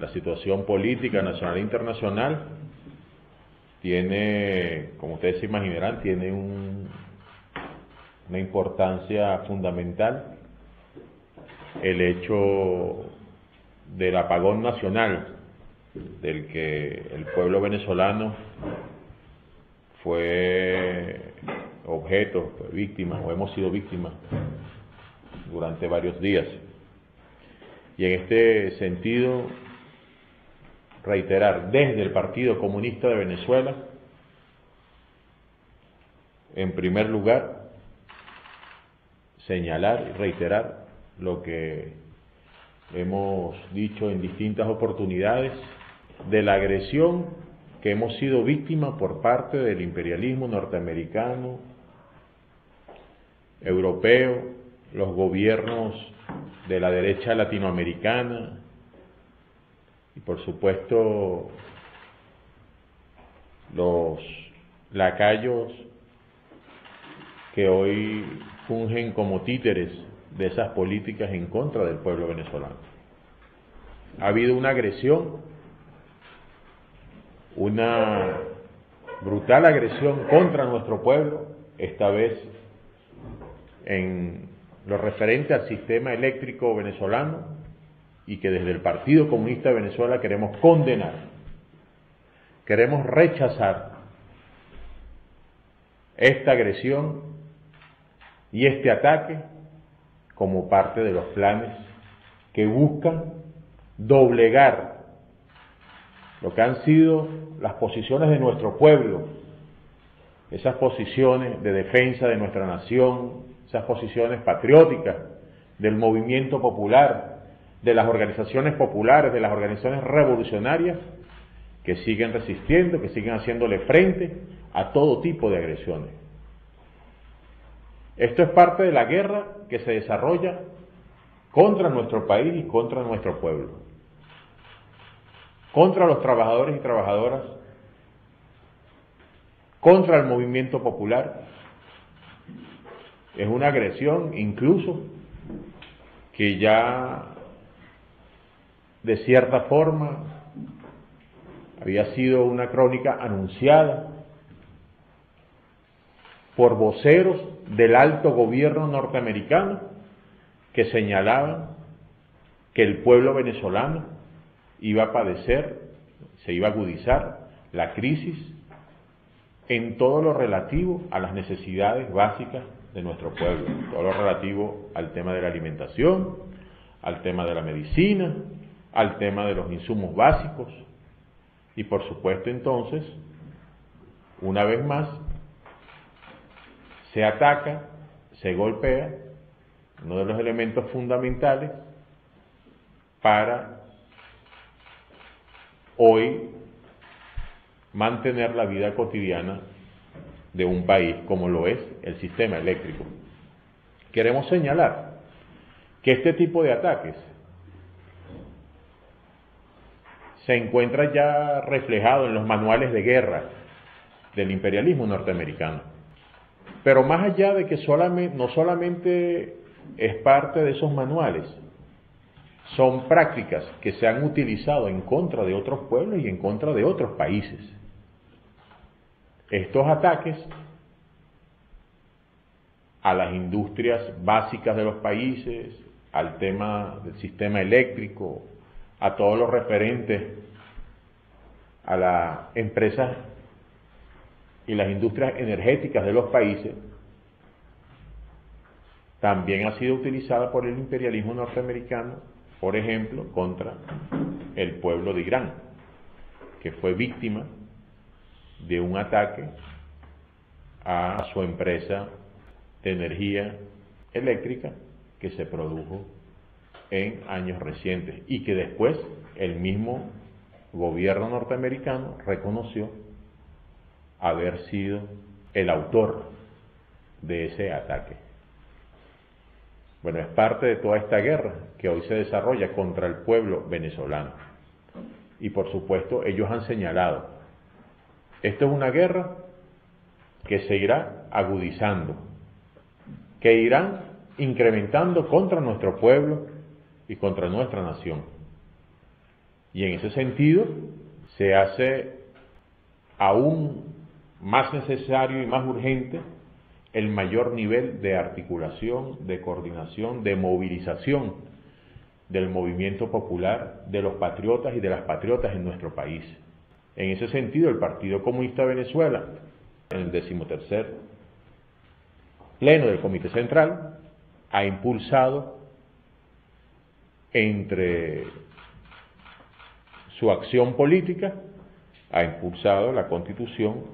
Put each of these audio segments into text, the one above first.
la situación política nacional e internacional tiene, como ustedes se imaginarán, tiene una importancia fundamental el hecho del apagón nacional del que el pueblo venezolano fue objeto, fue víctima o hemos sido víctimas durante varios días. Y en este sentido, reiterar desde el Partido Comunista de Venezuela, en primer lugar, señalar y reiterar lo que hemos dicho en distintas oportunidades de la agresión que hemos sido víctimas por parte del imperialismo norteamericano, europeo, los gobiernos de la derecha latinoamericana y por supuesto los lacayos que hoy fungen como títeres de esas políticas en contra del pueblo venezolano. Ha habido una agresión, una brutal agresión contra nuestro pueblo, esta vez en lo referente al sistema eléctrico venezolano y que desde el Partido Comunista de Venezuela queremos condenar, queremos rechazar esta agresión y este ataque como parte de los planes que buscan doblegar lo que han sido las posiciones de nuestro pueblo, esas posiciones de defensa de nuestra nación, esas posiciones patrióticas del movimiento popular, de las organizaciones populares, de las organizaciones revolucionarias, que siguen resistiendo, que siguen haciéndole frente a todo tipo de agresiones. Esto es parte de la guerra que se desarrolla contra nuestro país y contra nuestro pueblo, contra los trabajadores y trabajadoras, contra el movimiento popular. Es una agresión incluso que ya de cierta forma había sido una crónica anunciada por voceros del alto gobierno norteamericano que señalaban que el pueblo venezolano iba a padecer, se iba a agudizar la crisis en todo lo relativo a las necesidades básicas de nuestro pueblo, todo lo relativo al tema de la alimentación, al tema de la medicina, al tema de los insumos básicos y por supuesto entonces, una vez más, se ataca, se golpea, uno de los elementos fundamentales para hoy mantener la vida cotidiana de un país como lo es el sistema eléctrico. Queremos señalar que este tipo de ataques se encuentra ya reflejado en los manuales de guerra del imperialismo norteamericano. Pero más allá de que no solamente es parte de esos manuales, son prácticas que se han utilizado en contra de otros pueblos y en contra de otros países. Estos ataques a las industrias básicas de los países, al tema del sistema eléctrico, a todos los referentes a las empresas y las industrias energéticas de los países, también ha sido utilizada por el imperialismo norteamericano, por ejemplo, contra el pueblo de Irán, que fue víctima de un ataque a su empresa de energía eléctrica que se produjo en años recientes y que después el mismo gobierno norteamericano reconoció haber sido el autor de ese ataque. Bueno, es parte de toda esta guerra que hoy se desarrolla contra el pueblo venezolano. Y por supuesto, ellos han señalado, esto es una guerra que se irá agudizando, que irán incrementando contra nuestro pueblo y contra nuestra nación. Y en ese sentido se hace aún más necesario y más urgente el mayor nivel de articulación, de coordinación, de movilización del movimiento popular, de los patriotas y de las patriotas en nuestro país. En ese sentido, el Partido Comunista de Venezuela, en el decimotercer pleno del Comité Central, ha impulsado entre su acción política, ha impulsado la constitución,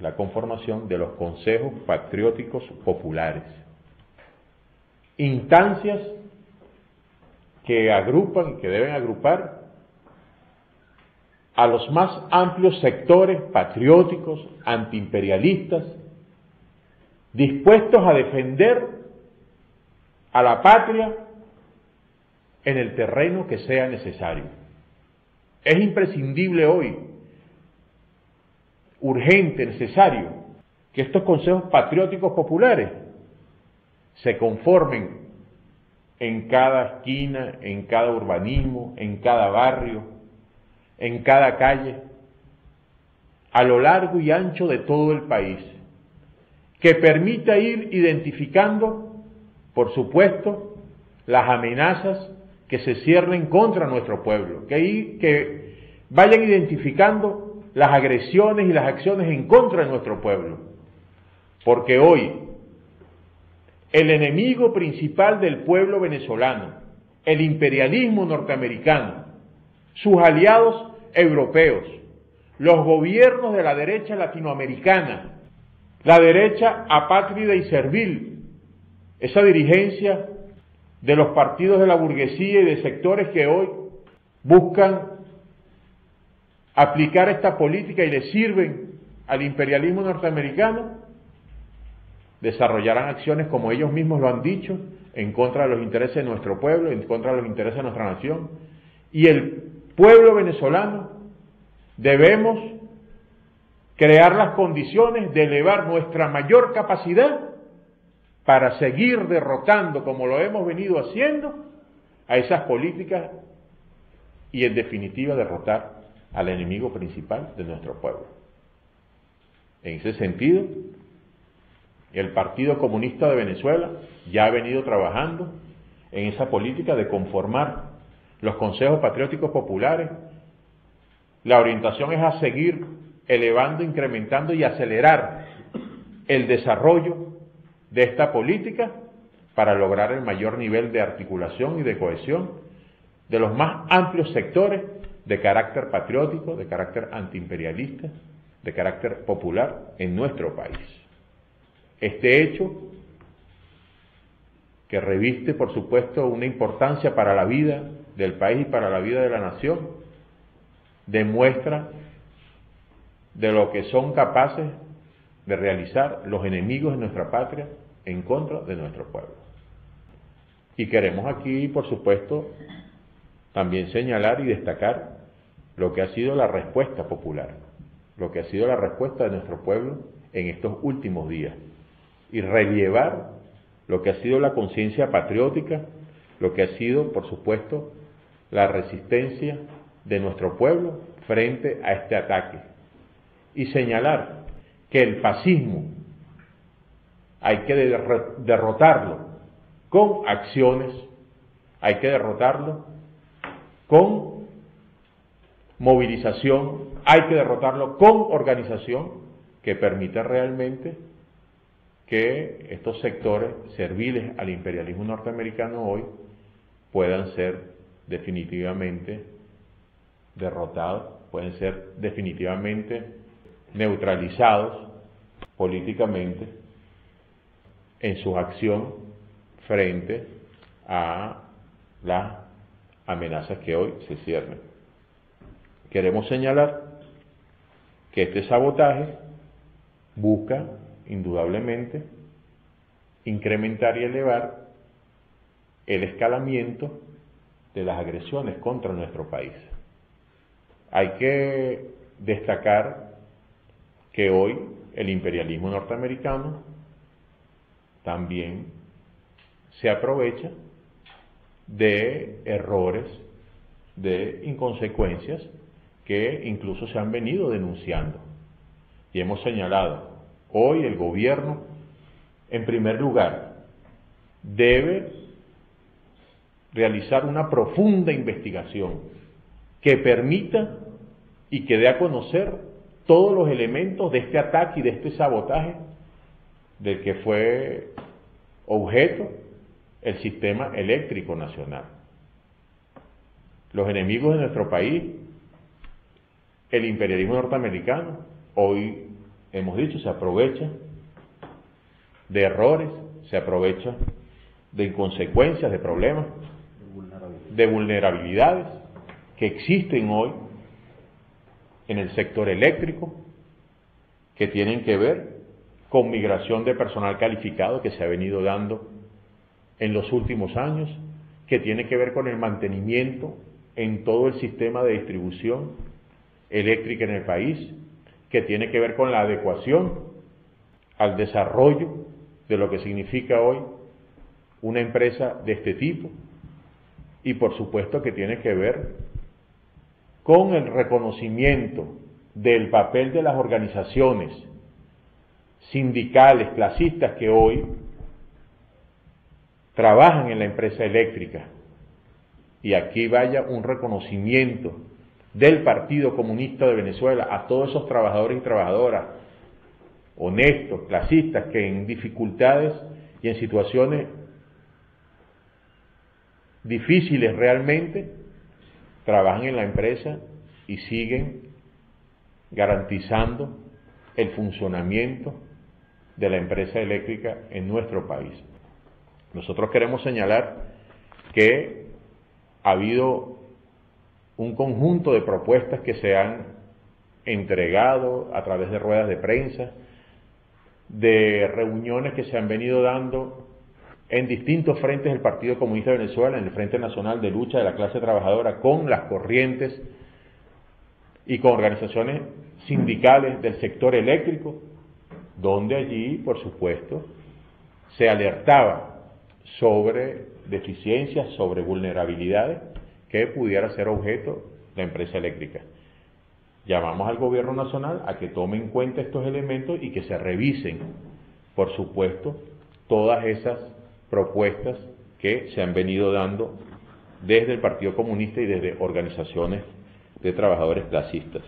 la conformación de los consejos patrióticos populares. Instancias que agrupan y que deben agrupar a los más amplios sectores patrióticos, antiimperialistas, dispuestos a defender a la patria en el terreno que sea necesario. Es imprescindible hoy, urgente, necesario, que estos consejos patrióticos populares se conformen en cada esquina, en cada urbanismo, en cada barrio, en cada calle, a lo largo y ancho de todo el país, que permita ir identificando, por supuesto, las amenazas que se cierren contra nuestro pueblo, que, que vayan identificando las agresiones y las acciones en contra de nuestro pueblo, porque hoy el enemigo principal del pueblo venezolano, el imperialismo norteamericano, sus aliados europeos, los gobiernos de la derecha latinoamericana, la derecha apátrida y servil, esa dirigencia de los partidos de la burguesía y de sectores que hoy buscan aplicar esta política y le sirven al imperialismo norteamericano, desarrollarán acciones como ellos mismos lo han dicho, en contra de los intereses de nuestro pueblo, en contra de los intereses de nuestra nación. Y el pueblo venezolano debemos crear las condiciones de elevar nuestra mayor capacidad para seguir derrotando, como lo hemos venido haciendo, a esas políticas y en definitiva derrotar al enemigo principal de nuestro pueblo. En ese sentido, el Partido Comunista de Venezuela ya ha venido trabajando en esa política de conformar los consejos patrióticos populares. La orientación es a seguir elevando, incrementando y acelerar el desarrollo de esta política para lograr el mayor nivel de articulación y de cohesión de los más amplios sectores de carácter patriótico, de carácter antiimperialista, de carácter popular en nuestro país. Este hecho, que reviste, por supuesto, una importancia para la vida del país y para la vida de la nación, demuestra de lo que son capaces de realizar los enemigos de nuestra patria en contra de nuestro pueblo. Y queremos aquí, por supuesto, también señalar y destacar lo que ha sido la respuesta popular, lo que ha sido la respuesta de nuestro pueblo en estos últimos días y rellevar lo que ha sido la conciencia patriótica, lo que ha sido, por supuesto, la resistencia de nuestro pueblo frente a este ataque. Y señalar que el fascismo hay que derrotarlo con acciones, hay que derrotarlo con movilización, hay que derrotarlo con organización que permita realmente que estos sectores serviles al imperialismo norteamericano hoy puedan ser definitivamente derrotados, pueden ser definitivamente neutralizados políticamente en su acción frente a las amenazas que hoy se ciernen. Queremos señalar que este sabotaje busca indudablemente, incrementar y elevar el escalamiento de las agresiones contra nuestro país. Hay que destacar que hoy el imperialismo norteamericano también se aprovecha de errores de inconsecuencias que incluso se han venido denunciando. Y hemos señalado, hoy el gobierno, en primer lugar, debe realizar una profunda investigación que permita y que dé a conocer todos los elementos de este ataque y de este sabotaje del que fue objeto el sistema eléctrico nacional. Los enemigos de nuestro país, el imperialismo norteamericano, hoy hemos dicho, se aprovecha de errores, se aprovecha de inconsecuencias, de problemas, de vulnerabilidades que existen hoy en el sector eléctrico, que tienen que ver con migración de personal calificado que se ha venido dando en los últimos años, que tiene que ver con el mantenimiento en todo el sistema de distribución eléctrica en el país, que tiene que ver con la adecuación al desarrollo de lo que significa hoy una empresa de este tipo y por supuesto que tiene que ver con el reconocimiento del papel de las organizaciones sindicales, clasistas que hoy trabajan en la empresa eléctrica. Y aquí vaya un reconocimiento del Partido Comunista de Venezuela a todos esos trabajadores y trabajadoras honestos, clasistas, que en dificultades y en situaciones difíciles realmente trabajan en la empresa y siguen garantizando el funcionamiento de la empresa eléctrica en nuestro país. Nosotros queremos señalar que ha habido un conjunto de propuestas que se han entregado a través de ruedas de prensa, de reuniones que se han venido dando en distintos frentes del Partido Comunista de Venezuela, en el Frente Nacional de Lucha de la Clase Trabajadora, con las corrientes y con organizaciones sindicales del sector eléctrico, donde allí, por supuesto, se alertaba sobre deficiencias, sobre vulnerabilidades que pudiera ser objeto la empresa eléctrica. Llamamos al gobierno nacional a que tome en cuenta estos elementos y que se revisen, por supuesto, todas esas propuestas que se han venido dando desde el Partido Comunista y desde organizaciones de trabajadores clasistas.